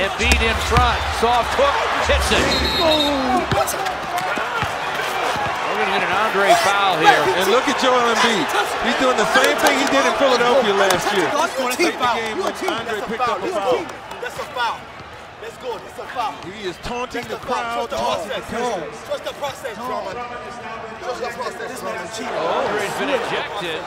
Embiid in front. Soft hook. Hits it. We're going to get an Andre foul here. And look at Joel Embiid. He's doing the same thing he did in Philadelphia last year. That's a team foul. Andre That's a picked foul. up a foul. That's a foul. Let's go. That's a foul. He is taunting That's the a foul. crowd, Trust the taunting the process. Trust the process, Drummond. Trust the process. This man is cheating. Andre's been ejected.